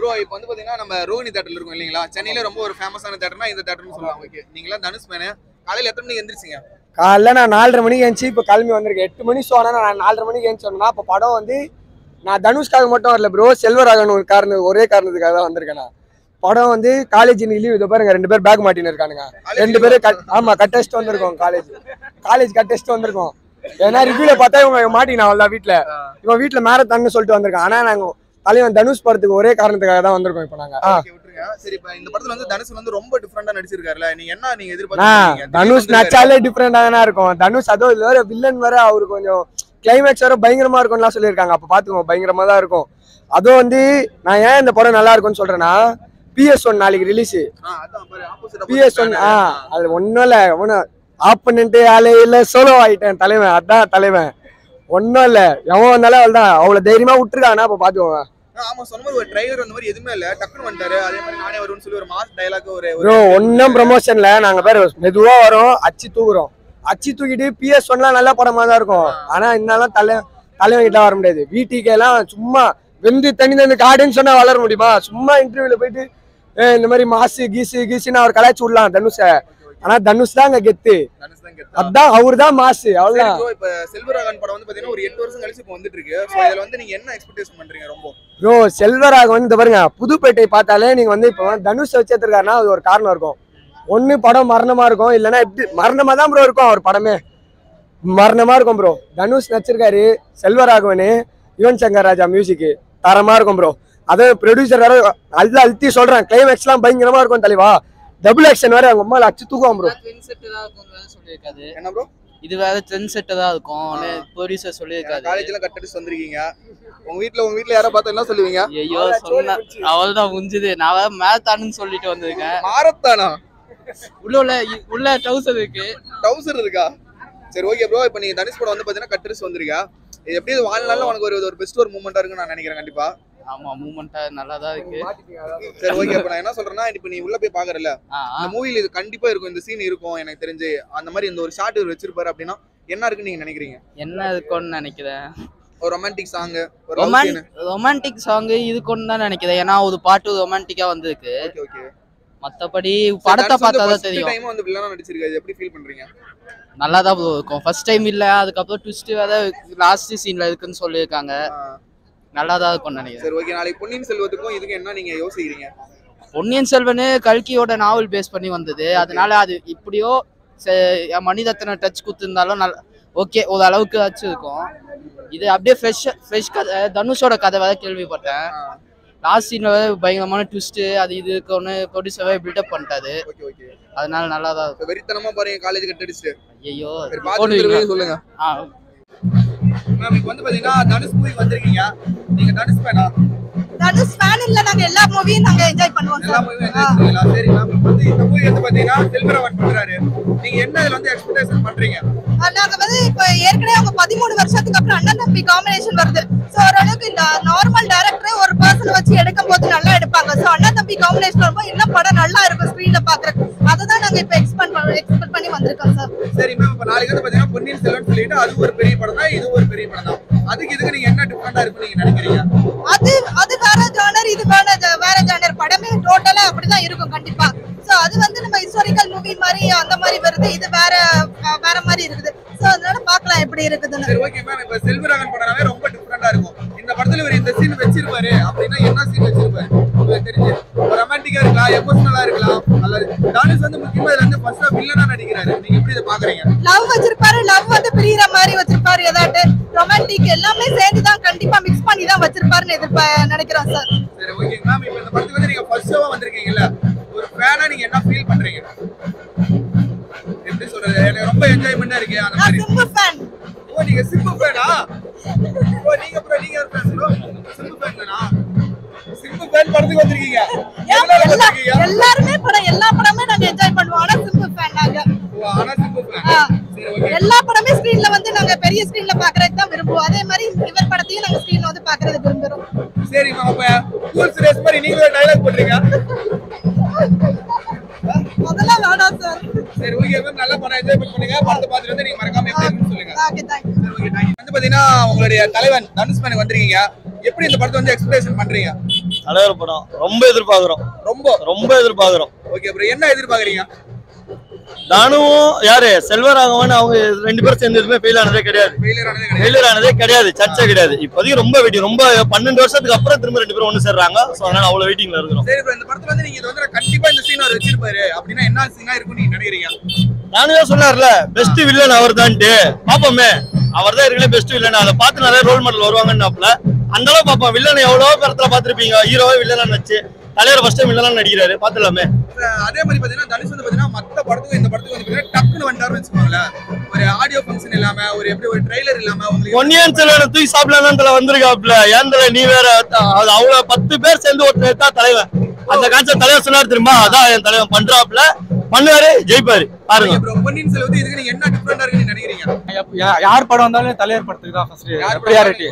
Bro இப்போ வந்து பாத்தீங்கன்னா நம்ம ரோஹினி தேட்டர்ல இருக்கும் இல்லைங்களா? சென்னையில ரொம்ப ஒரு ஃபேமஸான தேட்டர்னா இந்த தேட்டர்னு சொல்லுவாங்க ஓகே நீங்களா? தனுஷ் மேனு. காலையில எத்தனை மணிக்கு எந்திரிச்சிங்க? காலைல நான் நாலரை மணிக்கு எழுந்துச்சு இப்போ கிளம்பி வந்திருக்கேன். எட்டு மணி ஷோனா நான் நாலரை மணிக்கு எழுந்துச்சோன்னா இப்போ படம் வந்து நான் தனுஷ்காக மட்டும் வரல ப்ரோ செல்வராகவன் ஒரு காரணம் ஒரே காரணத்துக்காக தான் வந்திருக்கேன் நான். படம் வந்து காலேஜ் லீவ் இதை பாருங்க ரெண்டு பேர் பேக் மாட்டின்னு இருக்கானுங்க. ரெண்டு பேரும் கட் ஆமா கட்டஸ்ட் வந்திருக்கோம் காலேஜ் காலேஜ் கட்டஸ்ட் வந்திருக்கோம். ஏன்னா ரிவ்யூல பார்த்தா இவங்க மாட்டினா அவ்வளோ வீட்டில் இவன் வீட்டில் மேரத்தான்னு சொல்லிட்டு வந்திருக்கான். ஆனால் நாங்கள் தலைவன் தனுஷ் படத்துக்கு ஒரே காரணத்துக்காக தான் வந்திருக்கோம் இப்போ விட்டுருங்க. சரி இப்போ இந்த படத்துல வந்து தனுஷ் வந்து ரொம்ப டிஃப்ரெண்டா நடிச்சிருக்காருல. நீங்க என்ன நீங்க நான் எதிர்பார்த்தீங்க தனுஷ் நச்சாலே டிஃப்ரெண்டா தானே இருக்கும். தனுஷ் அதுவும் இது வேற வில்லன் வேற அவரு கொஞ்சம் கிளைமேக்ஸ் வேற பயங்கரமா இருக்கும்லாம் சொல்லியிருக்காங்க. அப்ப பாத்துக்கோ பயங்கரமா தான் இருக்கும். அதுவும் வந்து நான் ஏன் இந்த படம் நல்லா இருக்கும்னு சொல்றேன்னா பிஎஸ் ஒன் நாளைக்கு ரிலீஸ் அதான் பாரு ஆப்போசிட் பிஎஸ் ஒன் ஆ அது ஒன்றும் இல்லை ஒன்றும் ஆப்பனண்ட்டு ஆளே இல்லை சோலோ ஆயிட்டேன் தலைவன் அதான் தலைவன். ஒன்றும் இல்லை எவன் வந்தாலும் அவள் தான் அவ்வளோ தைரியமா விட்டுருக்கானா அப்போ பார்த்துக்கோங்க ஆமா சொன்ன மாதிரி ஒரு ட்ரைலர் அந்த மாதிரி எதுவுமே இல்ல. டக்குனு வந்துட்டாரு. அதே மாதிரி நானே வருவேன்னு சொல்லி ஒரு மாஸ் டயலாக் ஒரு ஒரு ப்ரோ ஒன்றும் ப்ரொமோஷன்ல நாங்க பேர் மெதுவா வரோம் அச்சு தூக்குறோம். அச்சு தூக்கிட்டு பிஎஸ் ஒன்லாம் நல்ல படமா தான் இருக்கும். ஆனா இன்னும் தலை தலைவன் கிட்ட வர முடியாது. VTK எல்லாம் சும்மா வெந்து தண்ணி தந்து காடுன்னு சொன்னா வளர முடியுமா? சும்மா இன்டர்வியூல போயிட்டு "ஏய், இந்த மாதிரி மாசு கீசு கீசுன்னு அவர் கலாய்ச்சி விடலாம் தனுஷ. ஆனா தனுஷ் தான் அங்க கெத்து. தனுஷ் தான் கெத்தா. அதான் அவரு தான் சரி அவ்வளவுதான். இப்ப செல்வராகவன் படம் வந்து பாத்தீங்கன்னா ஒரு எட்டு வருஷம் கழிச்சு இப்போ வந்துட்டு இருக்கு சோ இதுல வந்து நீங்க என்ன எக்ஸ்பெக்டேஷன் பண்றீங்க ரொம்ப? ப்ரோ செல்வராக வந்து இந்த பாருங்க புதுப்பேட்டை பார்த்தாலே நீங்க வந்து இப்போ தனுஷ் வச்சிருக்காருன்னா அது ஒரு காரணம் இருக்கும். ஒண்ணு படம் மரணமா இருக்கும் இல்லைன்னா எப்படி மரணமா தான் ப்ரோ இருக்கும் அவர் படமே. மரணமா இருக்கும் ப்ரோ தனுஷ் நடிச்சிருக்காரு செல்வராகவனு யுவன் சங்கர் ராஜா மியூசிக் தரமா இருக்கும் ப்ரோ அது ப்ரொடியூசர் வேற அழுத அழுத்தி சொல்றேன் கிளைமேக்ஸ்லாம் பயங்கரமா இருக்கும் தலைவா. டபுள் ஆக்ஷன் வேற அவங்க அம்மா அச்சு தூக்குவான் ப்ரோ ட்ரெண்ட் செட்டு தான் இருக்கும் வேற சொல்லியிருக்காது. என்ன ப்ரோ இது வேற ட்ரெண்ட் செட்டு தான் இருக்கும். ப்ரொடியூசர் சொல்லியிருக்காது. காலேஜ்ல கட் அடிச்சு வந்திருக்கீங்க. உங்க வீட்ல உங்க வீட்ல யாரை பார்த்தா என்ன சொல்லுவீங்க? ஐயோ சொன்ன. அவள் தான் முடிஞ்சுது நான் வேற மேத்தான்னு சொல்லிட்டு வந்திருக்கேன். மாரத்தானா உள்ள உள்ள உள்ள டவுசர் இருக்கு. டவுசர் இருக்கா? சரி ஓகே ப்ரோ இப்போ நீங்க தனுஷ் படம் வந்து பாத்தீங்கன்னா கட்டரிஸ் வந்திருக்கா இது எப்படி இது வாழ்நாள்ல உனக்கு ஒரு ஒரு பெஸ்ட் ஒரு மூமெண்டா இருக்குன்னு நான் நினைக்கிறேன் கண்டிப்பா. ஆமா மூமெண்டா நல்லா தான் இருக்கு. சரி ஓகே இப்போ நான் என்ன சொல்றேன்னா இப்போ நீ உள்ள போய் பாக்குறல. இந்த மூவில இது கண்டிப்பா இருக்கும் இந்த சீன் இருக்கும் எனக்கு தெரிஞ்சு. அந்த மாதிரி இந்த ஒரு ஷாட் வச்சிருப்பாரு அப்படின்னா என்ன இருக்குன்னு நீங்க நினைக்கிறீங்க? என்ன இருக்கும்னு நினைக்கிறேன். ஒரு ரொமான்டிக் சாங். ரொமான்டிக் சாங் இருக்கும்னு தான் நினைக்கிறேன். ஏன்னா ஒரு பாட்டு ரொமான்டிக்கா வந்திருக்கு. மத்தபடி படத்தை பார்த்தா தான் தெரியும். டைம் வந்து வில்லனா நடிச்சிருக்காரு எப்படி ஃபீல் பண்றீங்க? நல்லா தான் இருக்கும். ஃபர்ஸ்ட் டைம் இல்ல அதுக்கப்புறம் ட்விஸ்ட் வேற லாஸ்ட் சீன்ல இருக்குன்னு சொல்லியிருக்காங்க. நல்லா தான் இருக்கும்னு நினைக்கிறேன். சரி ஓகே நாளைக்கு பொன்னியின் செல்வத்துக்கும் இதுக்கும் என்ன நீங்க யோசிக்கிறீங்க? பொன்னியின் செல்வன் கல்கியோட நாவல் பேஸ் பண்ணி வந்தது. அதனால அது இப்படியோ மணிரத்ன டச் குத்துருந்தாலும் நல்ல ஓகே ஒரு அளவுக்கு ஆச்சு இருக்கும் இது அப்படியே ஃப்ரெஷ் ஃப்ரெஷ் கதை தனுஷோட கதை வேற கேள்விப்பட்டேன். லாஸ்ட் சீன்ல பயங்கரமான ட்விஸ்ட் அது இது ஒன்று ப்ரொடியூசரே பில்டப் பண்ணிட்டாரு. ஓகே ஓகே அதனால நல்லா தான் இப்ப வெறித்தனமா பாருங்க காலேஜ் கட் அடிச்சுட்டு ஐயோ சொல்லுங்க. ஆ மேம் இப்போ வந்து பாத்தீங்கன்னா தனுஷ் மூவி வந்திருக்கீங்க. நீங்க தனுஷ் ஃபேனா தனுஷ் ஃபேன் இல்ல. நாங்க எல்லா மூவியும் நாங்க என்ஜாய் பண்ணுவோம் எல்லா மூவியும் என்ஜாய் பண்ணுவீங்களா? சரி மேம் இப்போ வந்து இந்த மூவி வந்து பாத்தீங்கன்னா செல்வரவன் பண்றாரு. நீங்க என்ன இதுல வந்து எக்ஸ்பெக்டேஷன் பண்றீங்க? நாங்க வந்து இப்ப ஏற்கனவே அவங்க பதிமூணு வருஷத்துக்கு அப்புறம் அண்ணன் தம்பி காம்பினேஷன் வருது. சோ ஓரளவுக்கு இந்த நார்மல் டைரக்டரே ஒரு பர்சன் வச்சு எடுக்கும் போது நல்லா எடுப்பாங்க. சோ அண்ணன் தம்பி காம்பினேஷன் வரும்போது இன்னும் படம் நல்லா இருக்கும் ஸ்கிரீன்ல பாக்குறதுக்கு. அதை தான் நாங்க இப்ப எக்ஸ்பெக்ட் பண்ண எக்ஸ்பெக்ட் பண்ணி வந்திருக்கோம் சார். சரி மேம் இப்போ நாளைக்கு வந்து பாத்தீங்கன்னா பொன்னியின் செல்வன் சொல்லிட்டு அது ஒரு பெரிய படம் தான் இது ஒரு பெரிய படம் தான். அதுக்கு இதுக்கு நீங்க என்ன டிஃபரெண்டா இருக்குன்னு நீங்க நினைக்கிறீங்க? அது அது வேற ஜானர் இது வேற வேற ஜானர் படமே டோட்டலா அப்படிதான் இருக்கும் கண்டிப்பா. சோ அது வந்து நம்ம ஹிஸ்டாரிக்கல் மூவி மாதிரி அந்த மாதிரி வருது. இது வேற வேற மாதிரி இருக்குது. சோ அதனால பார்க்கலாம் எப்படி இருக்குதுன்னு. சரி ஓகே மேம் இப்போ செல்வராகன் படம்னாவே ரொம்ப டிஃபரெண்டா இருக்கும். இந்த படத்துல இவர் இந்த சீன் வச்சிருப்பாரு அப்படின்னா என்ன சீன் வச்சிருப்பாரு? உங்களுக்கு தெரிஞ்சு. ரொமான்டிக்கா இருக்கலாம் எமோஷனலா இருக்கலாம். அல்லது தானிஷ் வந்து முக்கியமா இதுல வந்து ஃபர்ஸ்டா வில்லனா நடிக்கிறாரு. நீங்க எப்படி இதை பாக்குறீங்க? லவ் வச்சிருப்பாரு லவ் வந்து பிரியற மாதிரி வச்சிருப்பாரு ஏதாட்டு. ரொமான்டிக் எல்லாமே சேர்ந்து தான் கண்டிப்பா மிக்ஸ் பண்ணி தான் வச்சிருப்பாருன்னு எதிர்ப்ப நினைக்கிறோம் சார் சரி ஓகே மேம் இப்போ இந்த படத்துக்கு வந்து நீங்க ஃபர்ஸ்ட் ஷோவா வந்திருக்கீங்கல்ல ஒரு ஃபேனா நீங்க என்ன ஃபீல் பண்றீங்க? எப்படி சொல்றது? எனக்கு ரொம்ப என்ஜாய்மெண்டா இருக்கு அந்த மாதிரி. சிம்பு ஃபேன் ஓ நீங்க சிம்பு ஃபேனா சிம்பு ஃபேன் படத்துக்கு வந்திருக்கீங்க. எல்லாருமே படம் எல்லா படமே நாங்க என்ஜாய் பண்ணுவோம். ஆனா சிம்பு ஃபேன் நாங்க. ஆனா சிம்பு ஃபேன் எல்லா படமே ஸ்கிரீன்ல வந்து நாங்க பெரிய ஸ்கிரீன்ல பாக்குறது தான் விரும்புவோம். அதே மாதிரி இவர் படத்தையும் நாங்க ஸ்கிரீன்ல வந்து பாக்குறது விரும்புறோம். சரி அப்ப கூல்ஸ் ரேஸ் மாதிரி நீங்களே டயலாக் பண்றீங்க அதெல்லாம் வேணாம் சார் சரி ஓகே மேம் நல்லா படம் என்ஜாய் பண்ணுங்க. படத்தை பார்த்துட்டு வந்து நீங்க மறக்காம எப்படி சொல்லுங்க. ஓகே தேங்க்யூ வந்து பாத்தீங்கன்னா உங்களுடைய தலைவன் தனுஷ் மேனுக்கு வந்திருக்கீங்க. எப்படி இந்த படத்தை வந்து எக்ஸ்பிரேஷன் பண்றீங்க? தலைவர் படம் ரொம்ப எதிர்பார்க்கிறோம். ரொம்ப? ரொம்ப எதிர்பார்க்கிறோம். ஓகே ப்ரோ என்ன எதிர்பார்க்கறீங்க? நானும் யாரு? செல்வராகவன் அவங்க ரெண்டு பேரும் சேர்ந்து எதுவுமே ஃபெயில் ஆனதே கிடையாது. ஃபெயிலியர் ஆனதே கிடையாது. ஃபெயிலியர் ஆனதே கிடையாது. சர்ச்சை கிடையாது. இப்போதைக்கு ரொம்ப வெயிட்டிங் ரொம்ப பன்னெண்டு வருஷத்துக்கு அப்புறம் திரும்ப ரெண்டு பேரும் ஒன்று சேர்றாங்க. ஸோ அதனால அவ்வளோ வெயிட்டிங்ல இருக்கிறோம். சரி இந்த படத்துல வந்து நீங்க இது வந்து கண்டிப்பா இந்த சீன் அவர் வச்சிருப்பாரு. அப்படின்னா என்ன சீனா இருக்கும்னு நீங்க நினைக்கிறீங்க? நானும் தான் சொன்னார்ல பெஸ்ட் வில்லன் அவர் தான்ட்டு பாப்போமே. அவர் தான் இருக்கல பெஸ்ட் வில்லன் அதை பார்த்து நிறைய ரோல் மாடல் வருவாங்கன்னாப்ல அந்த அளவு பார்ப்போம் வில்லன் எவ்வளோ படத்துல பார்த்துருப்பீங்க. ஹீரோவே வில்லன் வச்சு. தலைவர் ஃபர்ஸ்ட் டைம் வில்லன் நடிக்கிறாரு. பார்த்துலாமே அஹ் அதே மாதிரி பாத்தீங்கன்னா தனுஷ் வந்து பாத்தீங்கன்னா மத்த படத்துக்கும் இந்த படத்துக்கும் வந்து பாத்தீங்கன்னா டக்குன்னு வந்துட்டாருன்னு வச்சுக்கோங்களேன். ஒரு ஆடியோ ஃபங்க்ஷன் இல்லாம ஒரு எப்படி ஒரு ட்ரைலர் இல்லாம உங்களுக்கு பொன்னியின் செல்வன் தூக்கி சாப்பிடலாம் தலை வந்திருக்காப்ல ஏன் தலை நீ வேற அது அவ்வளவு பத்து பேர் சேர்ந்து ஒருத்தர் தான் தலைவன். அந்த கான்செப்ட் தலைவர் சொன்னார் தெரியுமா? அதான் என் தலைவன் பண்றாப்ல பண்ணுவாரு ஜெயிப்பாரு. பாருங்க. பொன்னியின் செல்வத்து இதுக்கு நீங்க என்ன டிஃபரெண்டா இருக்குன்னு நினைக்கிறீங்க? யார் படம் வந்தாலும் தலைவர் படத்துக்கு தான் ஃபர்ஸ்ட் ப்ரியாரிட்டி